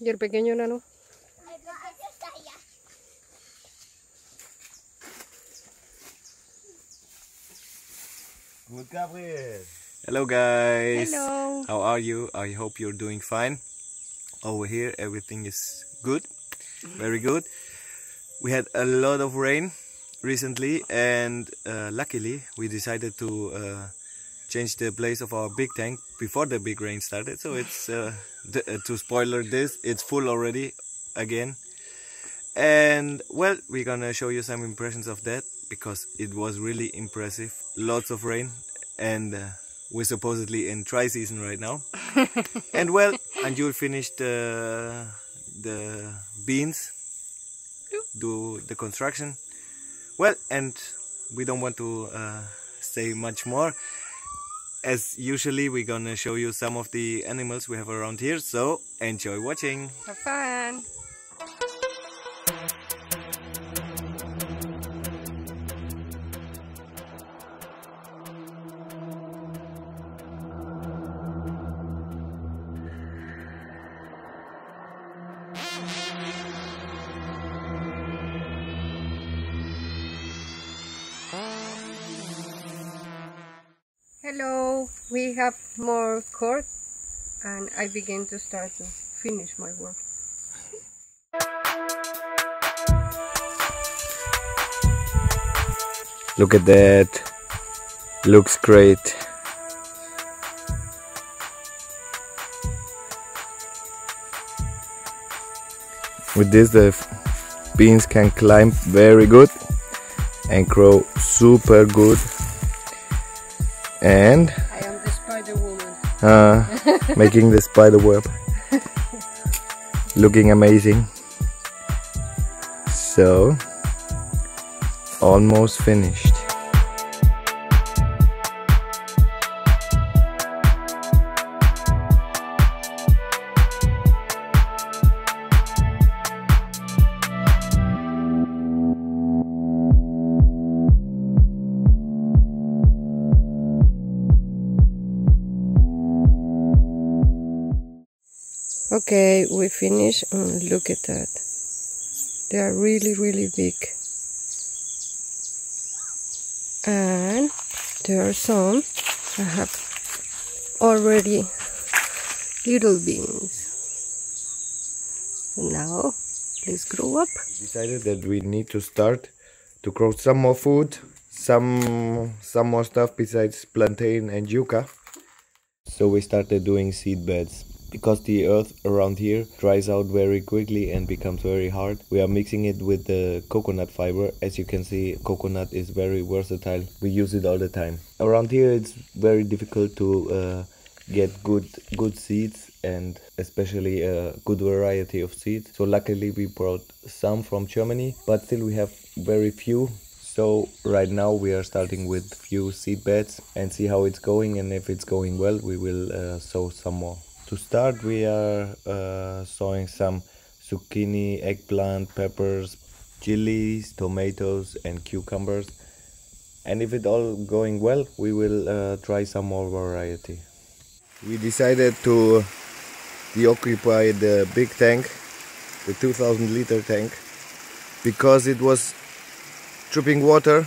¿Y el pequeño nano? Good Gabriel. Hello guys. Hello. How are you? I hope you're doing fine. Over here everything is good. Very good. We had a lot of rain recently and uh, luckily we decided to uh, change the place of our big tank before the big rain started. So it's uh, uh, to spoiler this, it's full already again. And well, we're gonna show you some impressions of that because it was really impressive. Lots of rain, and uh, we're supposedly in dry season right now. and well, and you'll finish the the beans, do the construction. Well, and we don't want to uh, say much more. As usually, we're gonna show you some of the animals we have around here. So enjoy watching. Have fun. Hello, we have more cork and I begin to start to finish my work. Look at that. Looks great. With this the beans can climb very good and grow super good. And I am the spider woman. uh, making the spider web looking amazing. So almost finished. Okay, we finish and look at that. They are really, really big. And there are some I have already little beans. Now, let's grow up. we decided that we need to start to grow some more food, some some more stuff besides plantain and yucca. So we started doing seed beds. Because the earth around here dries out very quickly and becomes very hard, we are mixing it with the coconut fiber. As you can see, coconut is very versatile. We use it all the time. Around here, it's very difficult to uh, get good good seeds and especially a good variety of seeds. So luckily we brought some from Germany, but still we have very few. So right now we are starting with few seed beds and see how it's going and if it's going well we will uh, sow some more. To start we are uh, sowing some zucchini, eggplant, peppers, chilies, tomatoes and cucumbers. And if it all going well we will uh, try some more variety. We decided to deoccupy the big tank, the 2000 liter tank, because it was dripping water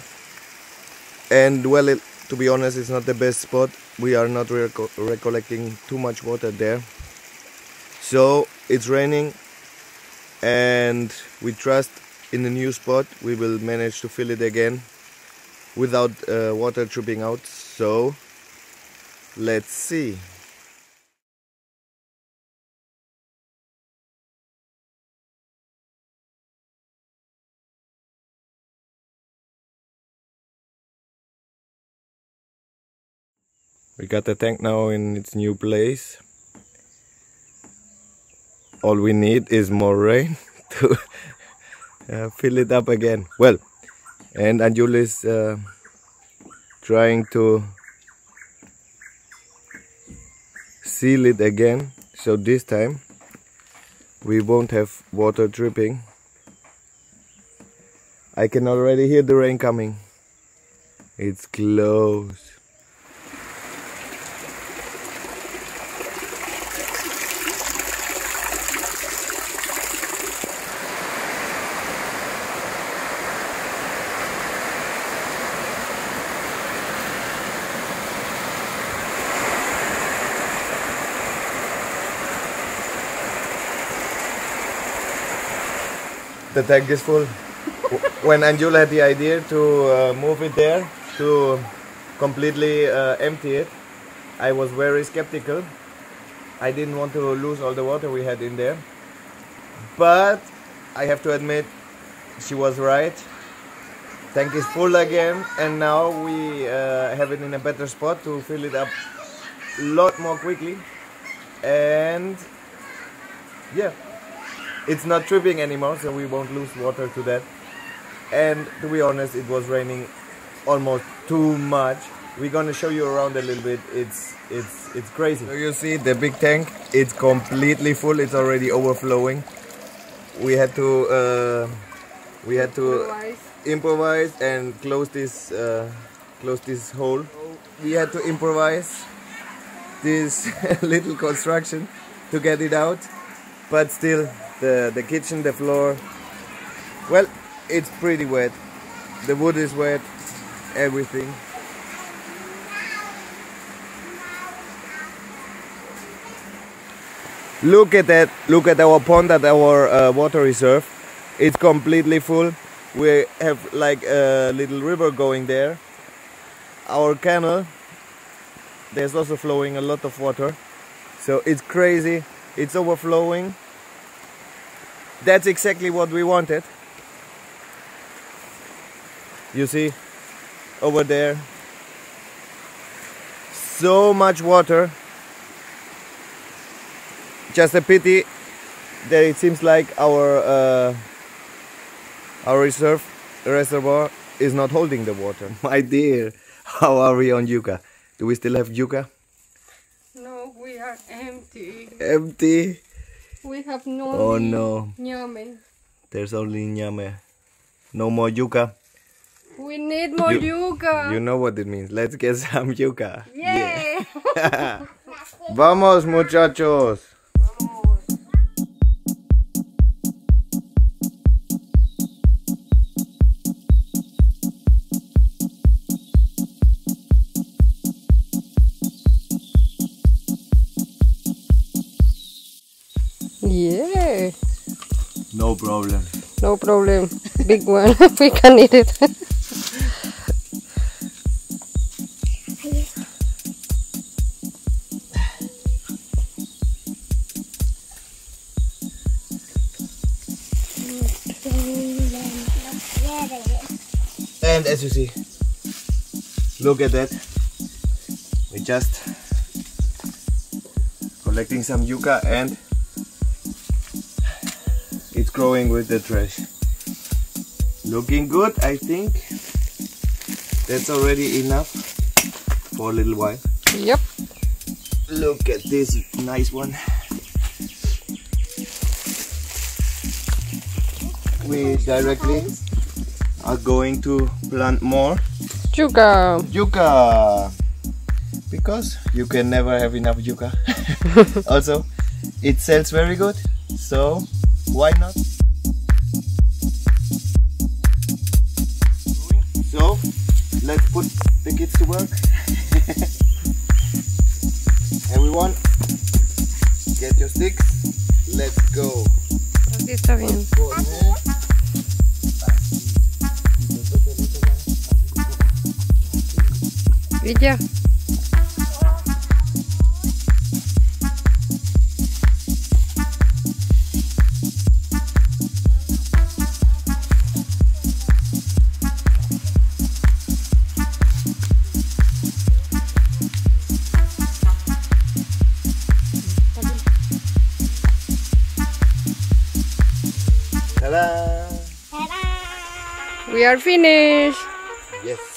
and well it, to be honest it's not the best spot we are not reco recollecting too much water there. So it's raining and we trust in the new spot. We will manage to fill it again without uh, water dripping out. So let's see We got the tank now in its new place. All we need is more rain to uh, fill it up again. Well, and Anjul is uh, trying to seal it again. So this time we won't have water dripping. I can already hear the rain coming. It's close. The tank is full. when Anjul had the idea to uh, move it there to completely uh, empty it, I was very skeptical. I didn't want to lose all the water we had in there. But I have to admit, she was right. Tank is full again, and now we uh, have it in a better spot to fill it up a lot more quickly. And yeah, it's not tripping anymore, so we won't lose water to that. And to be honest, it was raining almost too much. We're gonna show you around a little bit. It's it's it's crazy. So you see the big tank. It's completely full. It's already overflowing. We had to uh, we had to Otherwise, improvise and close this uh, close this hole. We had to improvise this little construction to get it out, but still the the kitchen, the floor, well, it's pretty wet. The wood is wet, everything. Look at that! Look at our pond at our uh, water reserve. It's completely full. We have like a little river going there. Our canal, there's also flowing a lot of water. So it's crazy. It's overflowing. That's exactly what we wanted. You see, over there, so much water. Just a pity that it seems like our uh, our reserve reservoir is not holding the water. My dear, how are we on yucca? Do we still have yucca? no, we are empty. Empty. We have no. Oh no, there's only ñame. No more yuca. We need more You- yuca. You know what it means. Let's get some yuca. Yay! Vamos, muchachos. Yeah. No problem. No problem. Big one. we can eat it. And as you see, look at that. We just collecting some yucca and it's growing with the trash. Looking good, I think. That's already enough for a little while. yep. Look at this nice one. We directly are going to plant more yucca yucca because you can never have enough yucca. also, it sells very good, so why not? Kids to work. Everyone, get your sticks. Let's go. Así está bien. Y ya. Ta-da! We are finished. Yes.